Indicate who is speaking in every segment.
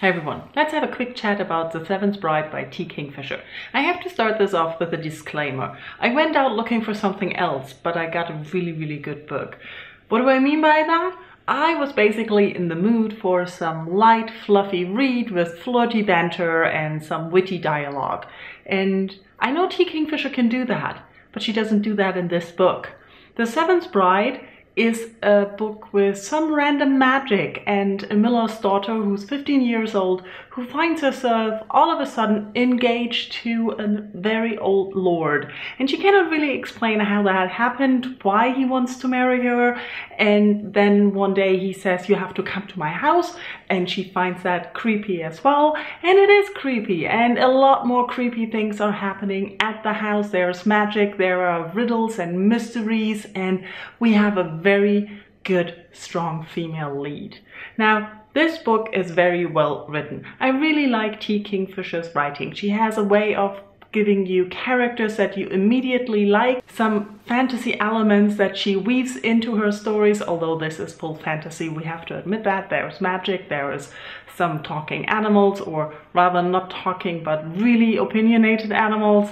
Speaker 1: Hi everyone, let's have a quick chat about The Seventh Bride by T. Kingfisher. I have to start this off with a disclaimer. I went out looking for something else, but I got a really, really good book. What do I mean by that? I was basically in the mood for some light, fluffy read with flirty banter and some witty dialogue. And I know T. Kingfisher can do that, but she doesn't do that in this book. The Seventh Bride is a book with some random magic and a miller's daughter who's 15 years old who finds herself all of a sudden engaged to a very old lord. And she cannot really explain how that happened, why he wants to marry her. And then one day he says, you have to come to my house. And she finds that creepy as well. And it is creepy. And a lot more creepy things are happening at the house. There's magic, there are riddles and mysteries. And we have a very good, strong female lead. Now, this book is very well written. I really like T. Kingfisher's writing. She has a way of giving you characters that you immediately like, some fantasy elements that she weaves into her stories, although this is full fantasy, we have to admit that. There's magic, there is some talking animals, or rather not talking, but really opinionated animals,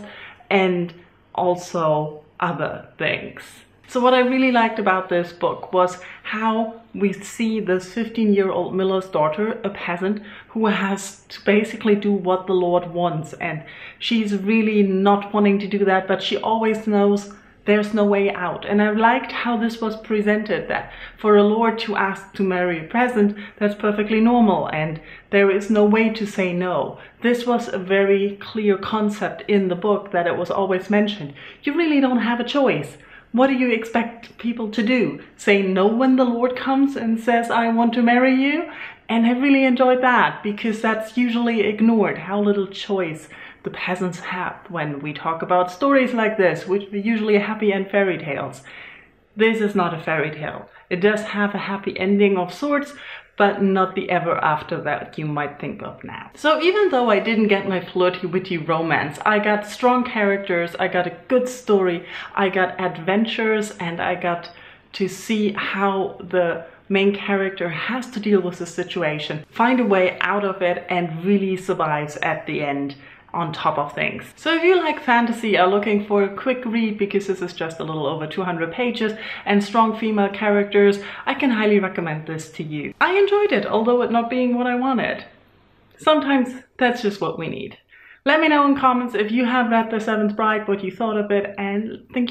Speaker 1: and also other things. So what I really liked about this book was how we see this 15 year old miller's daughter, a peasant, who has to basically do what the Lord wants. And she's really not wanting to do that, but she always knows there's no way out. And I liked how this was presented that for a lord to ask to marry a peasant, that's perfectly normal and there is no way to say no. This was a very clear concept in the book that it was always mentioned. You really don't have a choice. What do you expect people to do? Say no when the Lord comes and says, I want to marry you? And I really enjoyed that because that's usually ignored, how little choice the peasants have when we talk about stories like this, which are usually happy and fairy tales. This is not a fairy tale. It does have a happy ending of sorts, but not the ever after that you might think of now. So even though I didn't get my flirty witty romance, I got strong characters, I got a good story, I got adventures, and I got to see how the main character has to deal with the situation, find a way out of it, and really survives at the end on top of things. So if you like fantasy, are looking for a quick read because this is just a little over 200 pages and strong female characters, I can highly recommend this to you. I enjoyed it, although it not being what I wanted. Sometimes that's just what we need. Let me know in comments if you have read The Seventh Bride, what you thought of it, and thank you